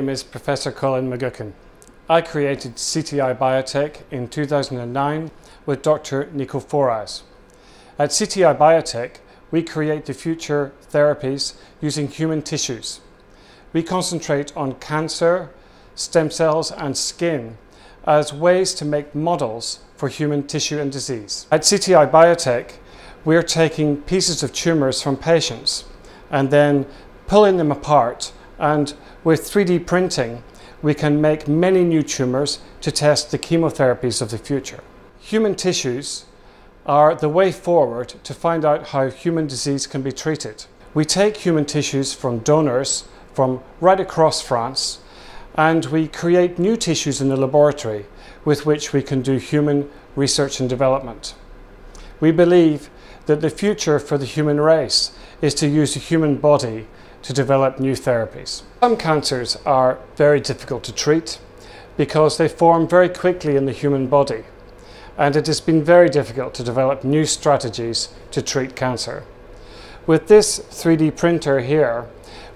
name is Professor Colin McGuckin. I created CTI Biotech in 2009 with Dr. Nico Forraz. At CTI Biotech, we create the future therapies using human tissues. We concentrate on cancer, stem cells and skin as ways to make models for human tissue and disease. At CTI Biotech, we're taking pieces of tumours from patients and then pulling them apart and with 3D printing, we can make many new tumours to test the chemotherapies of the future. Human tissues are the way forward to find out how human disease can be treated. We take human tissues from donors from right across France and we create new tissues in the laboratory with which we can do human research and development. We believe that the future for the human race is to use the human body to develop new therapies. Some cancers are very difficult to treat because they form very quickly in the human body and it has been very difficult to develop new strategies to treat cancer. With this 3D printer here,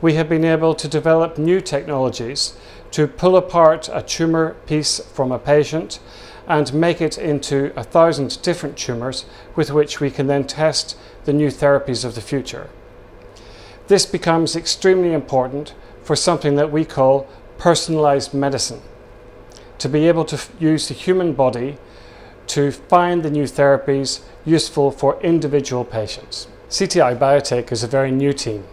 we have been able to develop new technologies to pull apart a tumour piece from a patient and make it into a thousand different tumours with which we can then test the new therapies of the future. This becomes extremely important for something that we call personalized medicine. To be able to use the human body to find the new therapies useful for individual patients. CTI Biotech is a very new team.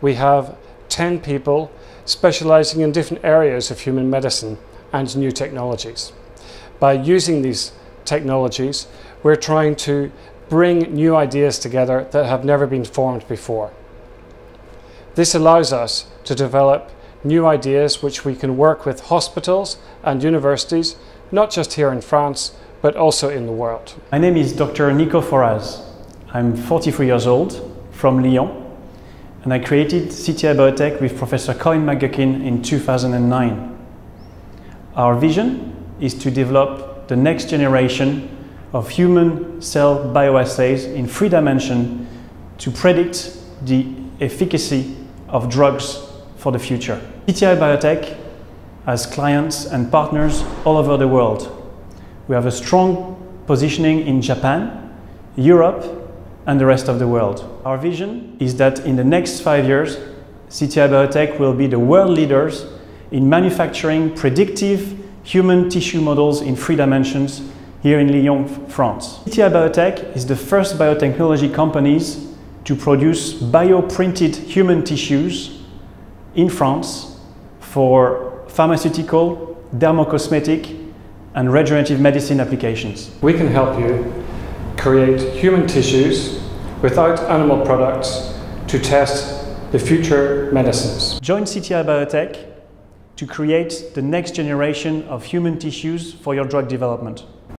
We have 10 people specializing in different areas of human medicine and new technologies. By using these technologies, we're trying to bring new ideas together that have never been formed before. This allows us to develop new ideas which we can work with hospitals and universities, not just here in France, but also in the world. My name is Dr. Nico Forraz. I'm 43 years old, from Lyon, and I created CTI Biotech with Professor Colin McGuckin in 2009. Our vision is to develop the next generation of human cell bioassays in three dimensions to predict the efficacy of drugs for the future. CTI Biotech has clients and partners all over the world. We have a strong positioning in Japan, Europe, and the rest of the world. Our vision is that in the next five years, CTI Biotech will be the world leaders in manufacturing predictive human tissue models in three dimensions here in Lyon, France. CTI Biotech is the first biotechnology companies to produce bioprinted human tissues in France for pharmaceutical, dermocosmetic, and regenerative medicine applications. We can help you create human tissues without animal products to test the future medicines. Join CTI Biotech to create the next generation of human tissues for your drug development.